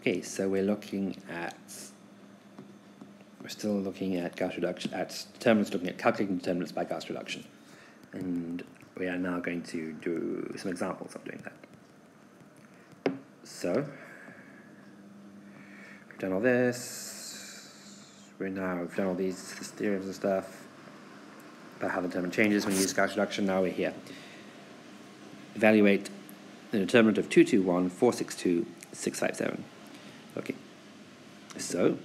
Okay, so we're looking at, we're still looking at Gauss reduction, at determinants, looking at calculating determinants by Gauss reduction. And we are now going to do some examples of doing that. So, we've done all this. We're now, we've done all these theorems and stuff about how the determinant changes when you use Gauss reduction. Now we're here. Evaluate the determinant of 221, 462, 657. Okay, so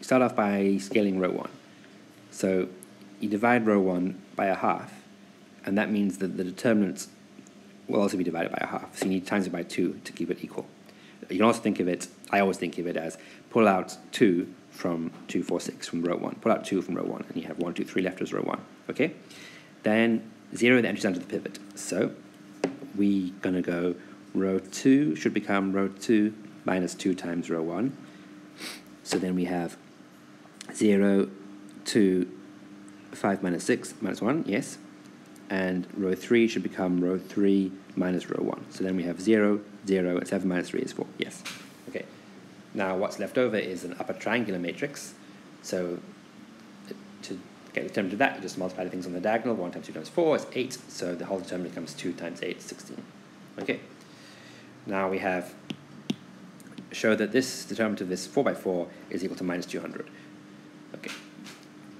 start off by scaling row 1. So you divide row 1 by a half, and that means that the determinants will also be divided by a half. So you need to times it by 2 to keep it equal. You can also think of it, I always think of it as pull out 2 from 2, 4, 6 from row 1. Pull out 2 from row 1, and you have 1, 2, 3 left as row 1. Okay? Then 0 the entries under the pivot. So we're going to go row 2 should become row 2 minus 2 times row 1. So then we have 0, 2, 5 minus 6 minus 1, yes. And row 3 should become row 3 minus row 1. So then we have 0, 0, and 7 minus 3 is 4, yes. Okay. Now what's left over is an upper triangular matrix. So to get the determinant of that, you just multiply the things on the diagonal. 1 times 2 times 4 is 8, so the whole determinant becomes 2 times 8 is 16. Okay. Now we have show that this determinant of this 4 by 4 is equal to minus 200. Okay,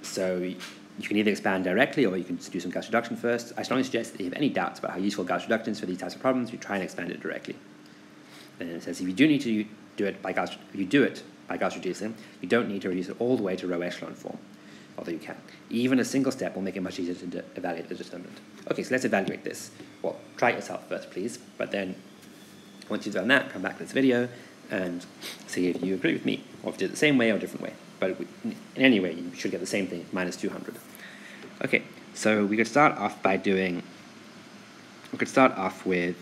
so you can either expand directly or you can do some Gauss reduction first. I strongly suggest that if you have any doubts about how useful Gauss reduction is for these types of problems, you try and expand it directly. And it says if you do need to do it by Gauss, if you do it by Gauss reducing, you don't need to reduce it all the way to row echelon form, although you can. Even a single step will make it much easier to evaluate the determinant. Okay, so let's evaluate this. Well, try it yourself first, please, but then once you've done that, come back to this video and see if you agree with me, or if you did it the same way or a different way. But in any way, you should get the same thing, minus 200. Okay, so we could start off by doing, we could start off with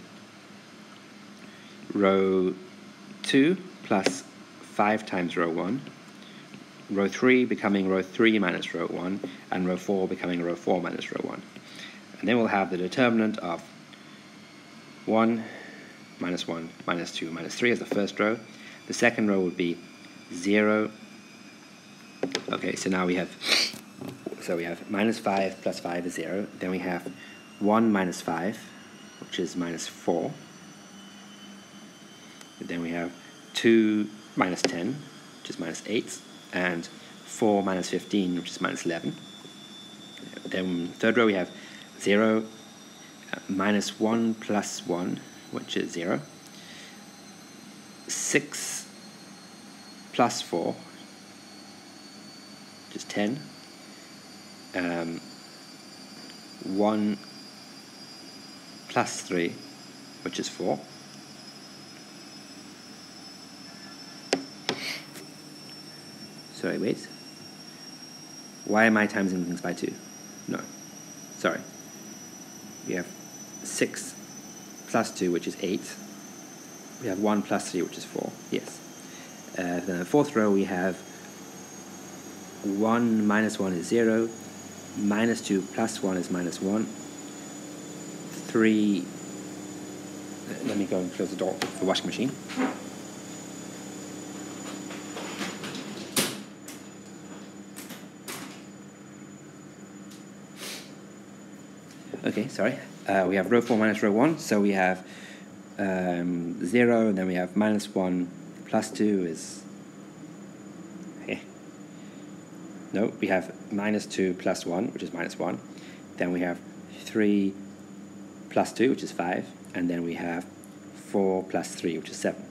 row 2 plus 5 times row 1, row 3 becoming row 3 minus row 1, and row 4 becoming row 4 minus row 1. And then we'll have the determinant of 1 minus 1, minus 2, minus 3 as the first row. The second row would be 0. Okay, so now we have, so we have minus 5 plus 5 is 0. Then we have 1 minus 5, which is minus 4. And then we have 2 minus 10, which is minus 8. And 4 minus 15, which is minus 11. Then third row we have 0, uh, minus 1 plus 1, which is 0. 6 plus 4, which is 10. Um, 1 plus 3, which is 4. Sorry, wait. Why am I timesing things by 2? No. Sorry. We have 6 plus 2, which is 8. We have 1 plus 3, which is 4. Yes. Uh, then the fourth row we have 1 minus 1 is 0. Minus 2 plus 1 is minus 1. 3. Let me go and close the door for the washing machine. Okay, sorry. Uh, we have row 4 minus row 1, so we have um, 0, and then we have minus 1 plus 2 is... Okay. No, we have minus 2 plus 1, which is minus 1. Then we have 3 plus 2, which is 5. And then we have 4 plus 3, which is 7.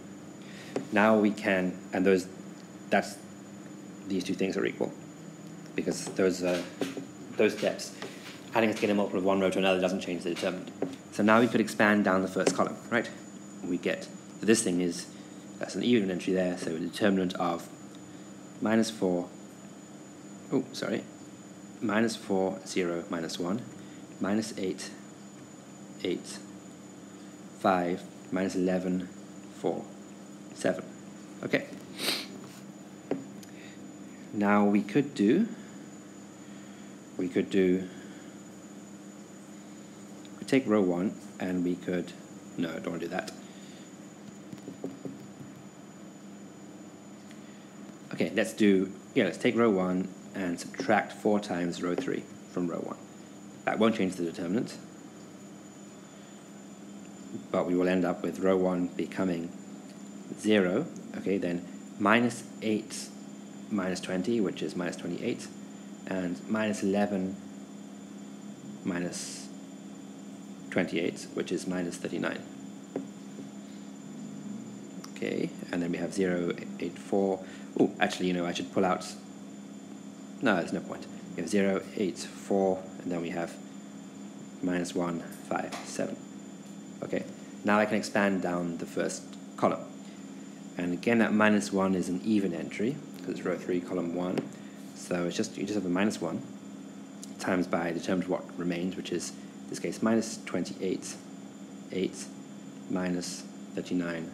Now we can, and those, that's, these two things are equal. Because those, uh, those steps adding a scalar multiple of one row to another doesn't change the determinant. So now we could expand down the first column, right? We get, so this thing is, that's an even entry there, so a determinant of minus 4, oh, sorry, minus 4, 0, minus 1, minus 8, 8, 5, minus 11, 4, 7. Okay. Now we could do, we could do take row 1 and we could, no, don't want to do that. Okay, let's do, yeah, let's take row 1 and subtract 4 times row 3 from row 1. That won't change the determinant, but we will end up with row 1 becoming 0, okay, then minus 8 minus 20, which is minus 28, and minus 11 minus 28, which is minus 39. Okay, and then we have 0, 8, 4. Oh, actually, you know, I should pull out. No, there's no point. We have 0, 8, 4, and then we have minus 1, 5, 7. Okay, now I can expand down the first column. And again, that minus 1 is an even entry, because it's row 3, column 1. So it's just you just have a minus 1 times by determined what remains, which is, this case, minus 28, 8, minus 39,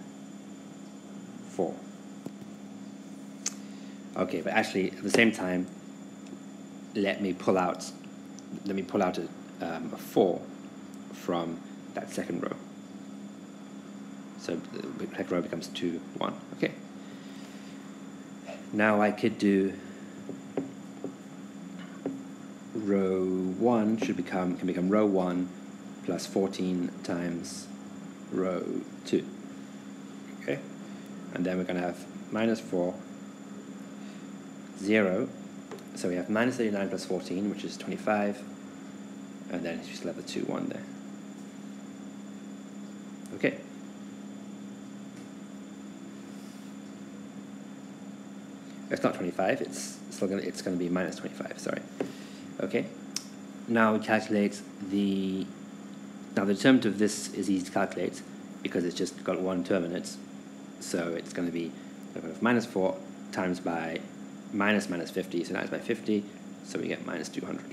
4. Okay, but actually, at the same time, let me pull out, let me pull out a, um, a 4 from that second row. So the second row becomes 2, 1. Okay. Now I could do row 1 should become can become row 1 plus 14 times row 2. Okay? And then we're going to have minus 4, 0. So we have minus 39 plus 14, which is 25. And then you still have a 2, 1 there. Okay. It's not 25, it's still gonna, it's gonna be minus 25, sorry. Okay, now we calculate the, now the determinant of this is easy to calculate because it's just got one term in it. So it's gonna be of minus 4 times by minus minus 50, so it's by 50, so we get minus 200.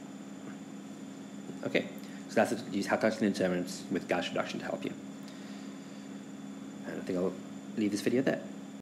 Okay, so that's. Use calculating determinants with Gauss reduction to help you. And I think I'll leave this video there.